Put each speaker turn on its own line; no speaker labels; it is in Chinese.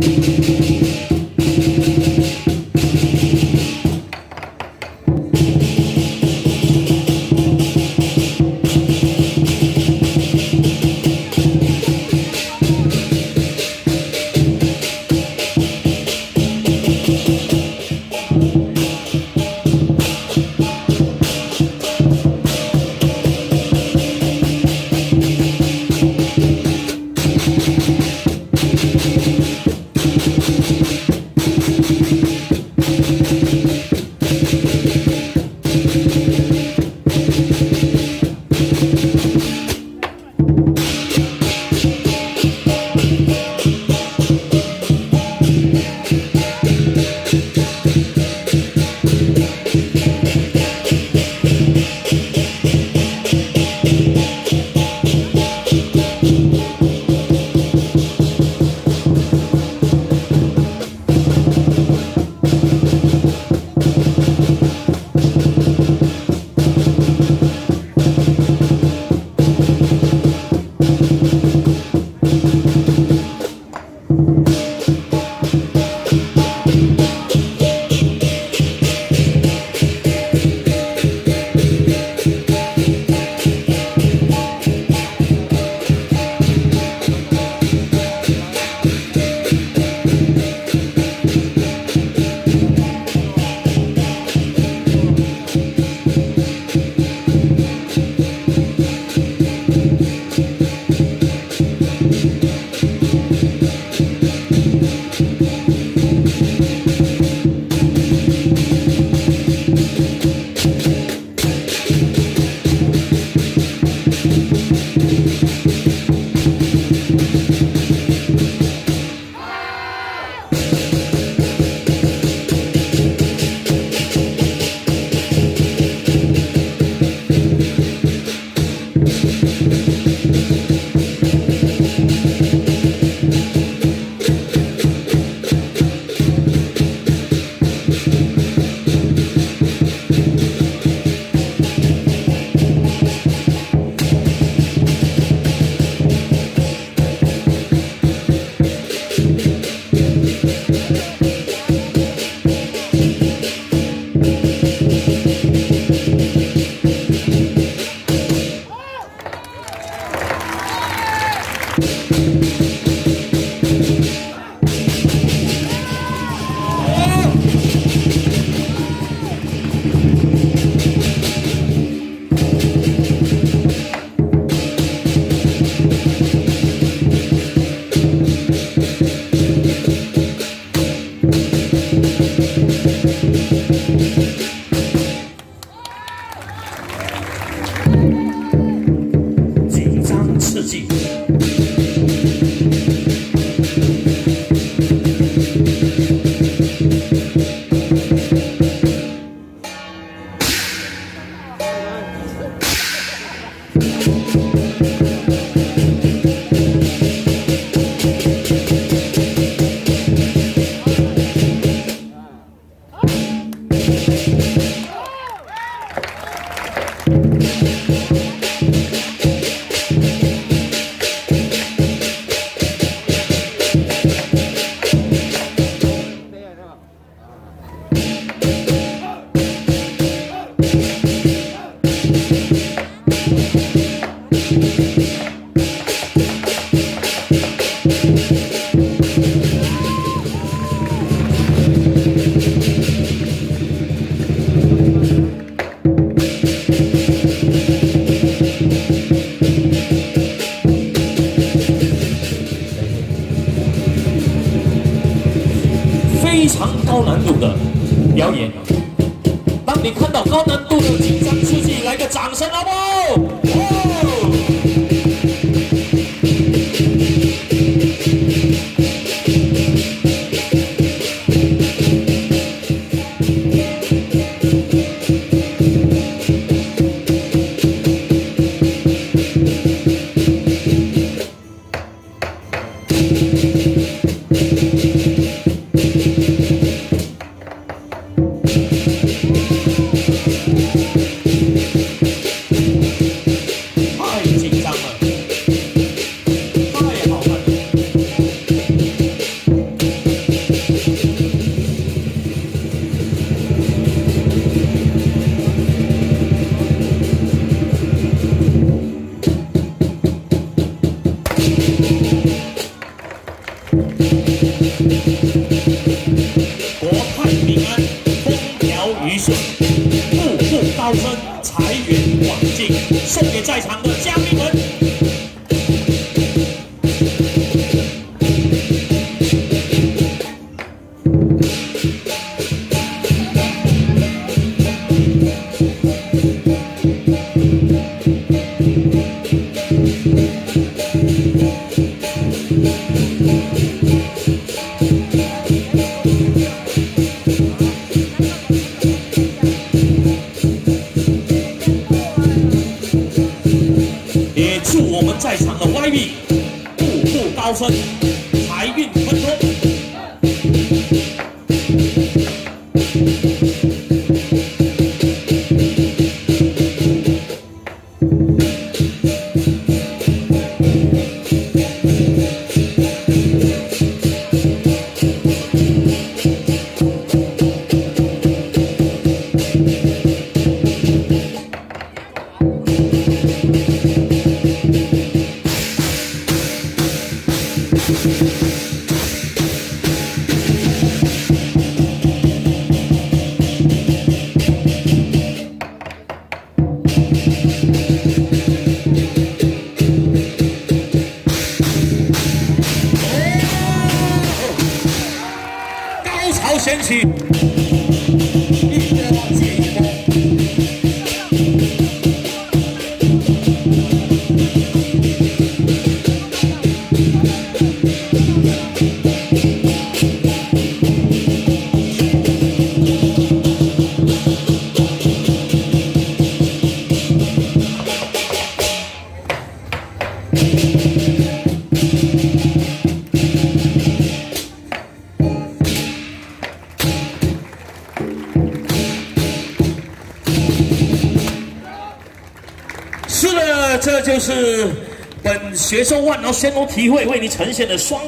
紧非常高难度的表演。当你看到高难度的紧张刺激，来个掌声好不好？送给在场的村高潮掀起这就是本学生万能仙龙体会为你呈现的双。